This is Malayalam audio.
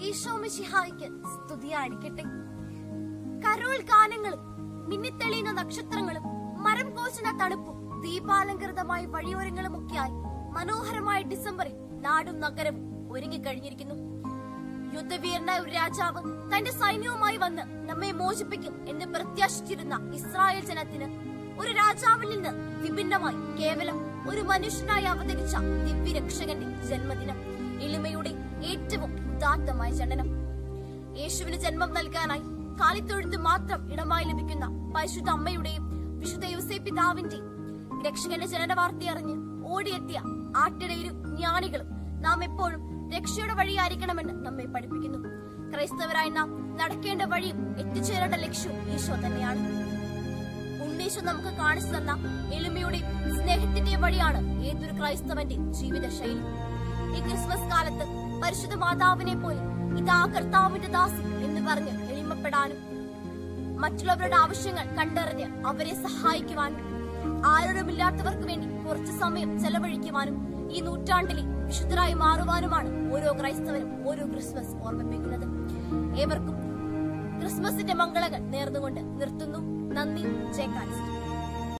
ഈശോ മിശിഹായ്ക്ക് സ്തുതിയായിരിക്കട്ടെ. കരോൾ ഗാനങ്ങളും മിന്നിത്തെളിയുന്ന നക്ഷത്രങ്ങളും മരം കോച്ചുന്ന തണുപ്പും ദീപാലങ്കൃതമായ വഴിയോരങ്ങളും ഒക്കെയായി മനോഹരമായ ഡിസംബറിൽ നാടും നഗരവും ഒരുങ്ങിക്കഴിഞ്ഞിരിക്കുന്നു. യുദ്ധവീരനായ ഒരു രാജാവ് തന്റെ സൈന്യവുമായി വന്ന് നമ്മെ മോചിപ്പിക്കും എന്ന് പ്രത്യാശിച്ചിരുന്ന ഇസ്രായേൽ ജനത്തിന് ഒരു രാജാവിൽ നിന്ന് വിഭിന്നമായി കേവലം ഒരു മനുഷ്യനായി അവതരിച്ച ദിവ്യരക്ഷകന്റെ ജന്മദിനം. എളിമയുടെ ഉദാത്തമായ ജനനം യേശുവിന് ജന്മം നൽകാനായി കാലിത്തൊഴുത്ത് മാത്രം ഇടമായി ലഭിക്കുന്ന പരിശുദ്ധ അമ്മയുടെയും വിശുദ്ധ യുസേ പിതാവിന്റെയും രക്ഷകന്റെ ജനന വാർത്ത അറിഞ്ഞ് ഓടിയെത്തിയ ആട്ടിടയിലും ജ്ഞാനികളും നാം എപ്പോഴും രക്ഷയുടെ വഴിയായിരിക്കണമെന്ന് നമ്മെ പഠിപ്പിക്കുന്നു. ക്രൈസ്തവരായി നാം നടക്കേണ്ട വഴിയും എത്തിച്ചേരേണ്ട ലക്ഷ്യവും ഈശോ തന്നെയാണ്. ഉണ്ണീശോ നമുക്ക് കാണിച്ചു തന്ന എളിമയുടെ സ്നേഹത്തിന്റെ വഴിയാണ് ഏതൊരു ക്രൈസ്തവന്റെ ജീവിത ശൈലി ഈ ക്രിസ്മസ് കാലത്ത് പരിശുദ്ധ മാതാവിനെ പോലെ ഇതാ കർത്താവിന്റെ ദാസി എന്ന് പറഞ്ഞ് എളിമപ്പെടാനും മറ്റുള്ളവരുടെ ആവശ്യങ്ങൾ കണ്ടറിഞ്ഞ് അവരെ സഹായിക്കുവാനും ആരോടുമില്ലാത്തവർക്ക് വേണ്ടി കുറച്ചു സമയം ചെലവഴിക്കുവാനും ഈ നൂറ്റാണ്ടിലെ വിശുദ്ധരായി മാറുവാനുമാണ് ഓരോ ക്രൈസ്തവരും ഓരോ ക്രിസ്മസ് ഓർമ്മിപ്പിക്കുന്നത്. ഏവർക്കും ക്രിസ്മസിന്റെ മംഗളങ്ങൾ നേർന്നുകൊണ്ട് നിർത്തുന്നു. നന്ദി. ജയ്